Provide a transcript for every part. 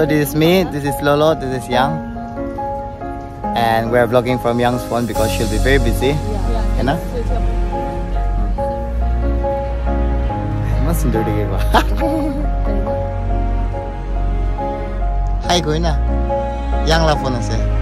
So this is me, this is Lolo, this is Yang. And we're vlogging from Yang's phone because she'll be very busy. You know? Mas sundur di ba? Hi, na. Yang lah phone na program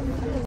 Thank you.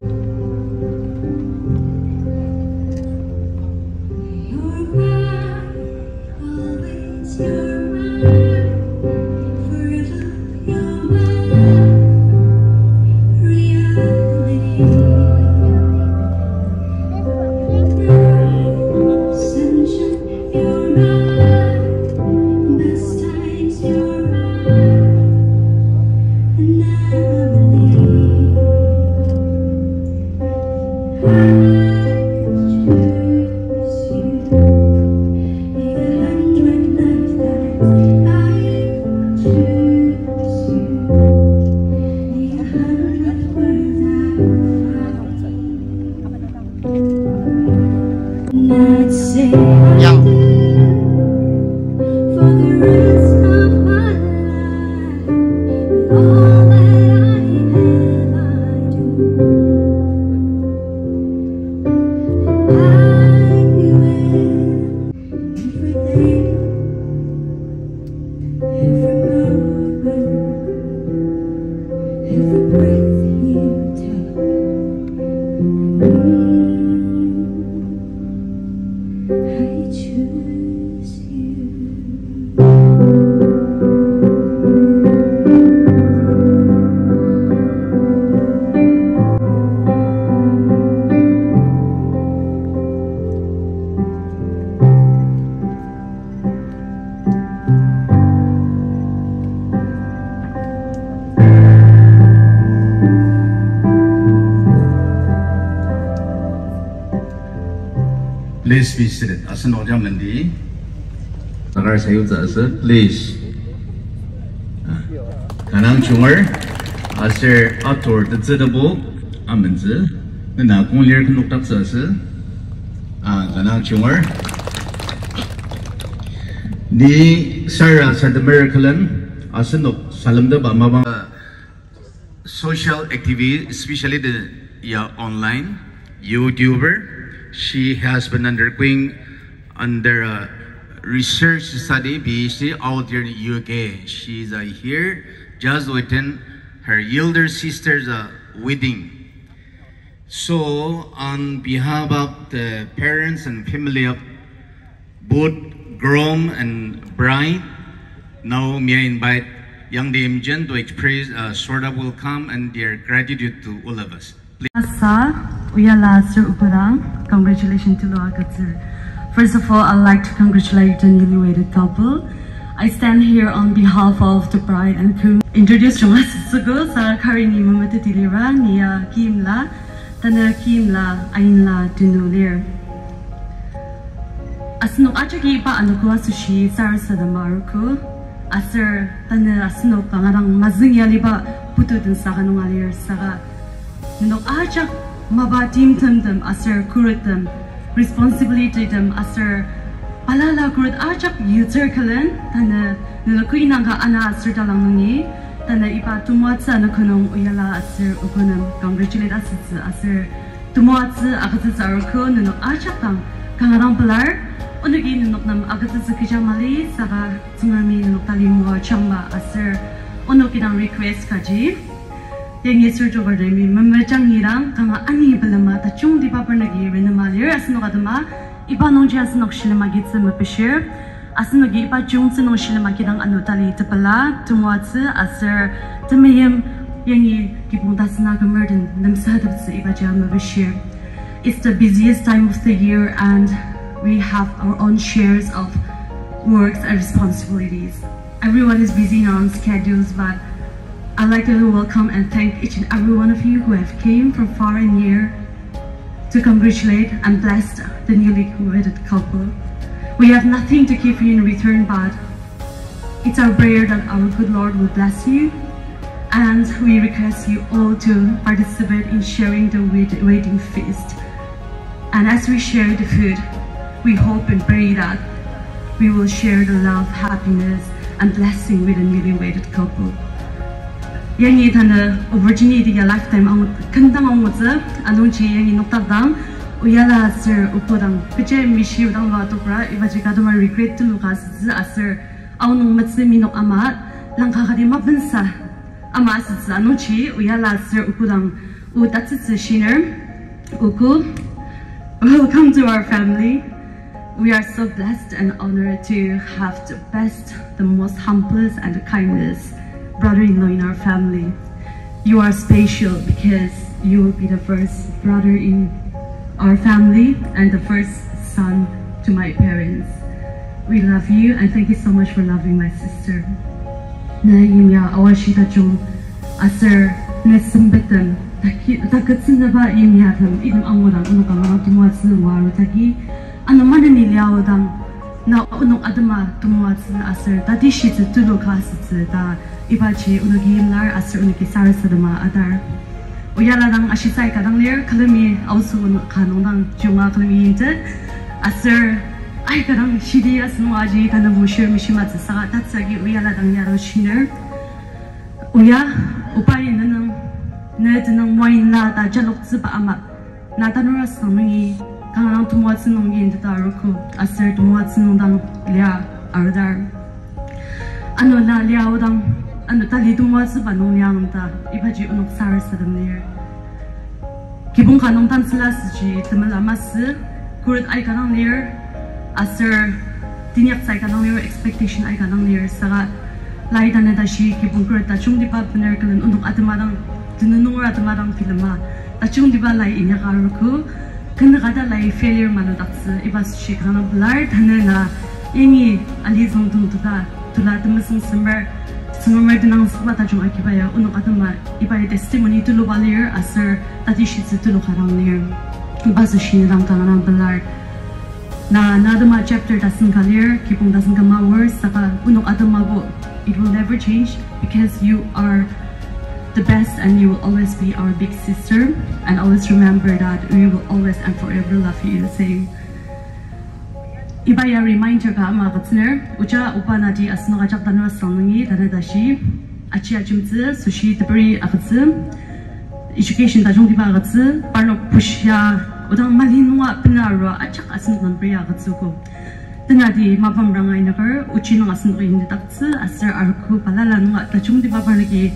Please be seated. Asan orang mandi. Takar saya utar se. Please. Ah, Kanang chungar. Asir ator de zedabo. Amin se. Nena kong lir kenuk tak ah, se se. Kanang chungar. Ni Sarah said the miracle asan ok salam de bama bama. Social activity, especially the yeah online YouTuber. She has been undergoing under a research study PhD out there in the UK. She's uh, here just within her elder sister's uh, wedding. So, on behalf of the parents and family of both groom and bride, now may I invite young Jen to express a sort of welcome and their gratitude to all of us. Please. Uyala sir upurang. Congratulations to Loa Katsir. First of all, I'd like to congratulate the newly wedded couple. I stand here on behalf of the bride and groom. Introduce to us sugo sa karini mamata tilira niya Kim La, tana Kim La, ayin la tinulir. Asno achaki pa ano ko sushi sarasa da maruko. Asir tana asno kangarang mazing yaliba putu dun sa kanong alir sa Nung maba team tam tam asar kurut tam responsibility tam asar. Palala kurut achak yuter kalen. Tana nila nanga ana asar talang nungi tana ipa tumuatsa na kunong uyala asar ukunam congratulate asar asar tumuatsa akatsa aruko nuno achak tang kangarang pelar Undugi nunuk nam agat kijamali sa tsunami tumami nunuk talimwa chamba aser unuk inang request kaji. Yang yesul jo bar mi mamachang hirang kanga ani balama ta chung di papar nagi rena malir asno kadama iba nong ji asno shilama git sa mapishir asno gi iba chung sa nong shilama kidang anu tali tapala tumwatsu asir tamayim yang yi gipong tasna kamerden nam sa iba jam mapishir It's the busiest time of the year and we have our own shares of works and responsibilities. Everyone is busy own schedules, but I'd like to welcome and thank each and every one of you who have came from far and near to congratulate and bless the newly wedded couple. We have nothing to give you in return, but it's our prayer that our good Lord will bless you. And we request you all to participate in sharing the wedding feast. And as we share the food, we hope and pray that we will share the love, happiness, and blessing with the newly wedded couple. Yangi tanda opportunity ya lifetime ang kandang ang wutsa anong chi yangi noktadang uyala sir upodang kache mishi udang wa tokra iba jika dama regret tu lukas zi asir ang nung matsi minok ama lang kakadi mabansa ama asitsi anong chi uyala sir upodang u tatsitsi shiner uku. Welcome to our family. We are so blessed and honored to have the best, the most humblest and the kindest brother-in-law in our family. You are special because you will be the first brother in our family and the first son to my parents. We love you and thank you so much for loving my sister. Tumwatsu waru taki ano mana ni liao dang na ono adama tumwa tsin asar da dishi tsu tulu khas tsu da ibachi ono gi lar asar ono ki sar sadama adar uyala dang ashi sai ka dang ler kalami awsu ono kanong dang junga kalami inte asar ai ka dang shidi as no aji ka na bu shir mishima tsu sa ta tsa gi uyala dang ya ro shiner uya upai nanam na tanang moin la da jalok tsu ba ama na tanura sangi 刚刚托马斯农民的道路口，阿塞尔托马斯农当俩儿子，俺们那俩我当，俺们大力托马斯把农粮的，一把就弄三十的米。基本看农当吃了十几，他们拉马斯，可是爱看农米，阿塞尔，今年才看农米，expectation 爱看农米，啥个？来的那大西，基本可是大兄弟把本来可能弄阿他妈当，只能弄阿他妈当皮了嘛，大兄弟把来伊那卡路口。Karuko kena kata lai failure mana dakse ibas shi kana blar thane na ini ali zong tung tuka tula temesin sember sember dinang sba ta jung akibaya uno kata ma ibaya testimony tulu balir asar tati shi tulu karang lir ibas shi ram kana blar na nadama chapter kipong doesn't come out worse, saka unok adamabo, it will never change because you are the best and you will always be our big sister and always remember that we will always and forever love you. The same. Ibaya reminder ka mga katsner, ucha upa na di asno ka chak tanwa sanangi dana dashi, achi achimtsi, sushi tabari akatsi, education dajong di ba akatsi, parno pushya, udang malinwa pinarwa, achak asno nanbri akatsi ko. Tengah di mapam rangai nakar, uchi nang asno ka hindi taktsi, asar arku palala nunga dajong di ba parnagi,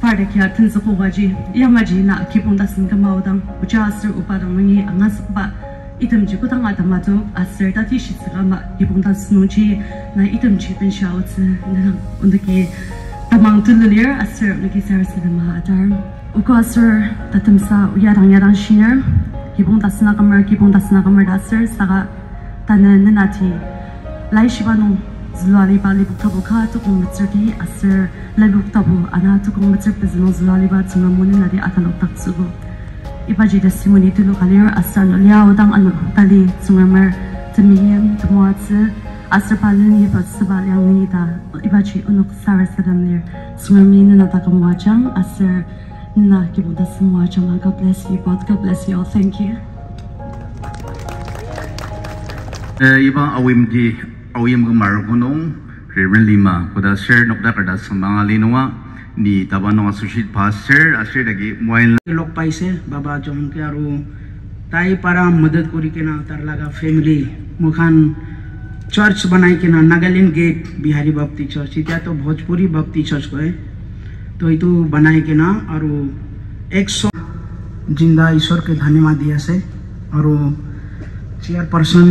parde kya tinsa ko waji ya maji na ki punda sin ka maw dang. Ucha asir upa dang ni anga spa item ji kutang ata ma zo asir da ti shi tsga ma. Ki punda snu chi. Na item chi pen shao tsi. Na und ki tamang tu lir. Asir ne ki sar sin ma dar u ko asir ta tim sa ya dang ya dang shi ne ki punda sna ka mer ki punda sna ka mer da sir sa ga ta na na ti. Lai shi ba nong tabu ka mitzir di ana pezinong zulali ba tsunga muni atalok tsugo ibaji testimony tulu kalir anu tali temiyem temuatse asar palin ibaji unuk lir takamwajang asar nana kibuda God bless you both. God bless you all. Thank you. Eh, Iba awim di awim ko marukunong Reverend Lima, kuda share nokda kada sa mga linawa ni tabanong associate pastor asir lagi moil लोग पाइसे बाबा जो उनके और ताई पारा मदद करी के ना तार लगा फैमिली मुखान चर्च बनाई के ना नागालैंड गेट बिहारी भक्ति चर्च इतना तो भोजपुरी भक्ति चर्च को है तो ये बनाई के ना और एक सौ ज़िंदा ईश्वर के धन्यवाद दिया से और चेयरपर्सन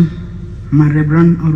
हमारे रेबरन और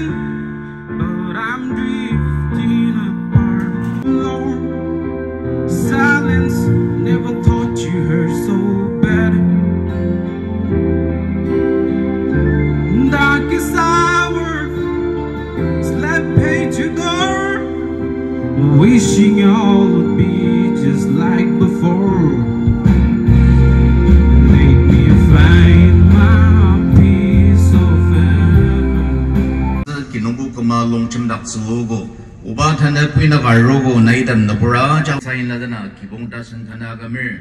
아르고 나이담 너브라 자사인라드나 기봉다 선타나가밀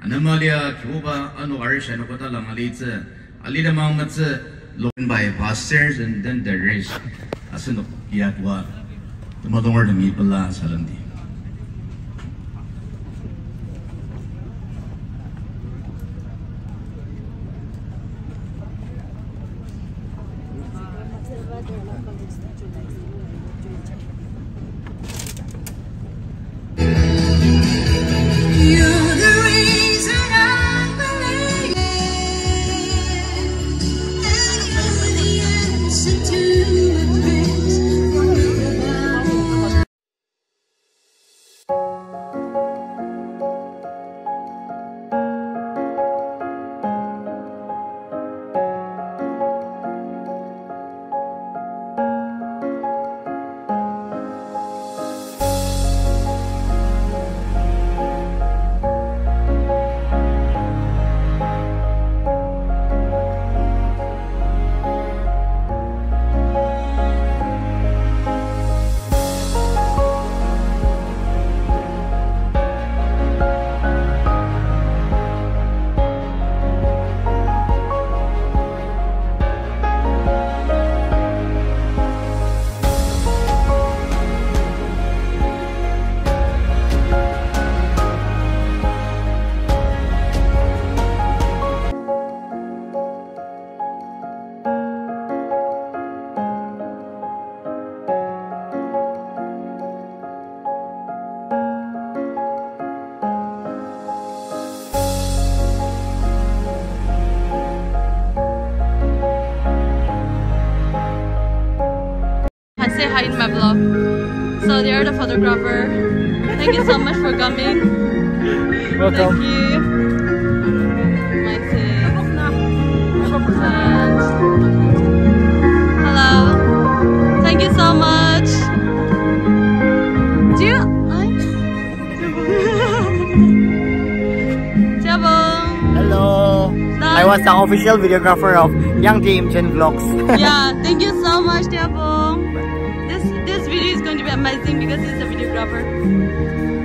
아나말리아 기보바 아노 아르샤노 고달랑알리츠 알리다망마츠 loan by pastors and then the rich asunok iyatwa tumatungor ng ipala sa landi hi in my vlog. So they are the photographer. Thank you so much for coming. Welcome. Thank you. Hello. Thank you so much. Do you... Hello. I was the official videographer of Yangthy Imchen Vlogs. yeah, thank you so much, Diabong. amazing because he's a videographer.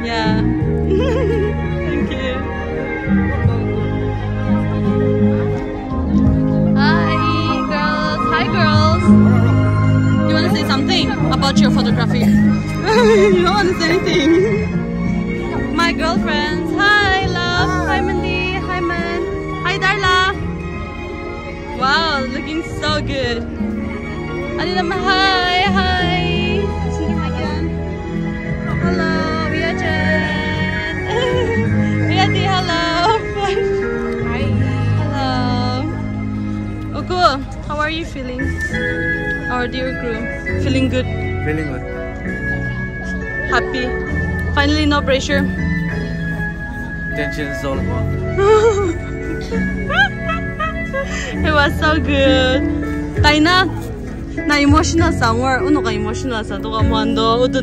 Yeah. thank you. Hi, girls. Hi, girls. You want to say something about your photography? you don't want to say anything. My girlfriends. Hi, love. Hi, Mandy. Hi, Man. Hi, Darla. Wow, looking so good. Adi naman, hi, hi. Oku, oh, how are you feeling? Our dear crew, feeling good, Feeling good. happy. Finally, no pressure. Tension is all It was so good. Tayo na, na emotional somewhere. Uno ka emotional sa to ka mo ando. Uto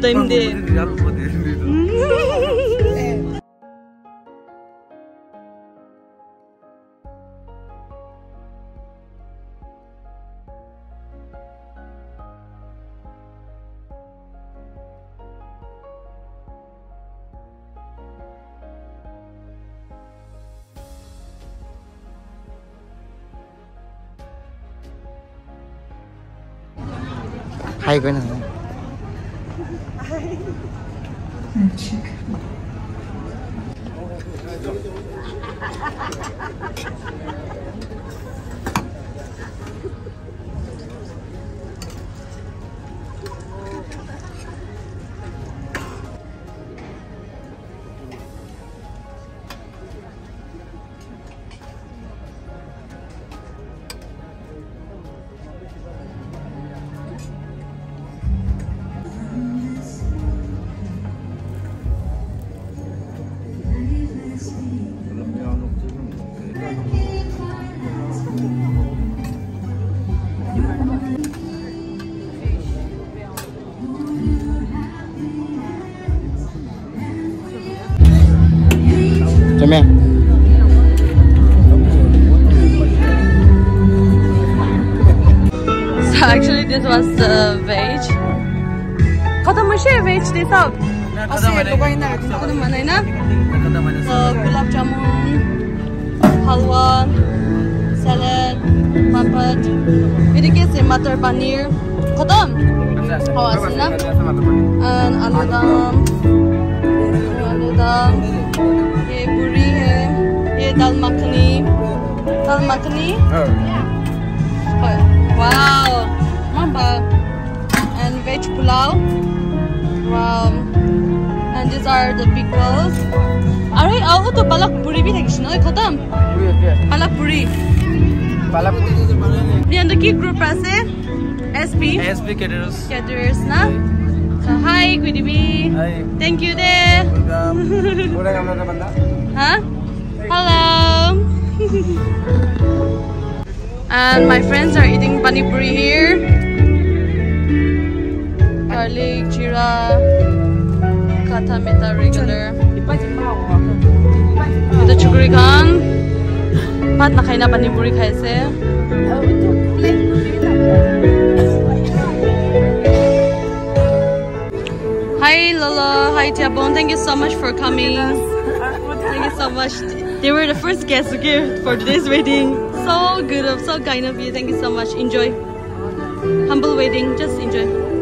tayo hindi. Hi ko na. Come was the veg. Kata mo siya veg this up. Kasi lugay na. Kata manay na. So gulab jamun, halwa, salad, papad. Ini kasi matar paneer. Kata? Oh, asin na. And aloo dam. Aloo dam. ये पूरी है ये दाल मखनी दाल makhani Wow, mamba and veg pulao. Wow, and these are the big bowls. Are ako to palak puri bhi thakish na khatam. Palak puri. Yan the key group ase SP ASP caterers. caterers na. So hi Kuidibi. Hi. Thank you there. Welcome. Huh? Hello. and my friends are eating pani puri here. Garlic, jira, kata regular. Ito chukuri khan. Pat na khay na pani puri khaise. Hi Lola, hi Tiabon. Thank you so much for coming. Thank you so much. They were the first guests okay, for today's wedding. So good of, so kind of you. Thank you so much. Enjoy. Humble wedding. Just enjoy.